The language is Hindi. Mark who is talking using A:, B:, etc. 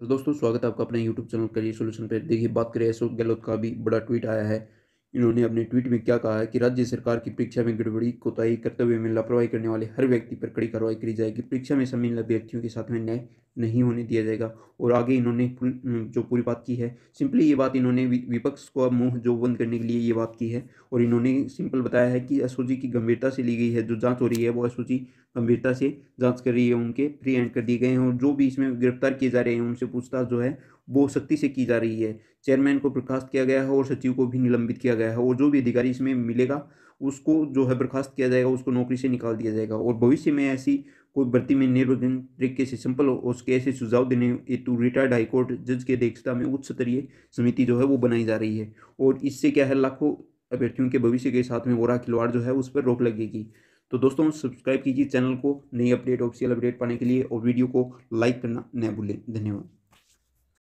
A: तो दोस्तों, स्वागत है आपका अपने यूट्यूब चैनल करियर सोल्यूशन पर देखिए, बात करें अशोक गहलोत का भी बड़ा ट्वीट आया है। इन्होंने अपने ट्वीट में क्या कहा है कि राज्य सरकार की परीक्षा में गड़बड़ी कोताही कर्तव्य में लापरवाही करने वाले हर व्यक्ति पर कड़ी कार्रवाई करी जाएगी। परीक्षा में शामिल अभ्यर्थियों के साथ में न्याय नहीं होने दिया जाएगा। और आगे इन्होंने जो पूरी बात की है, सिंपली ये बात इन्होंने विपक्ष को अब मुँह जो बंद करने के लिए ये बात की है। और इन्होंने सिंपल बताया है कि एसओजी की गंभीरता से ली गई है, जो जाँच हो रही है, वो एसओजी गंभीरता से जाँच कर रही है, उनके प्री एंड कर दिए गए हैं। और जो भी इसमें गिरफ़्तार किए जा रहे हैं, उनसे पूछताछ जो है, वो सख्ती से की जा रही है। चेयरमैन को बर्खास्त किया गया है और सचिव को भी निलंबित किया गया है। और जो भी अधिकारी इसमें मिलेगा, उसको जो है बर्खास्त किया जाएगा, उसको नौकरी से निकाल दिया जाएगा। और भविष्य में ऐसी कोई भर्ती में निर्विघ्न तरीके से सिंपल उसके ऐसे सुझाव देने हेतु रिटायर्ड हाईकोर्ट जज की अध्यक्षता में उच्च स्तरीय समिति जो है वो बनाई जा रही है। और इससे क्या है, लाखों अभ्यर्थियों के भविष्य के साथ में वोरा खिलवाड़ जो है उस पर रोक लगेगी। तो दोस्तों, सब्सक्राइब कीजिए चैनल को, नई अपडेट, ऑफिशियल अपडेट पाने के लिए और वीडियो को लाइक करना न भूलें। धन्यवाद।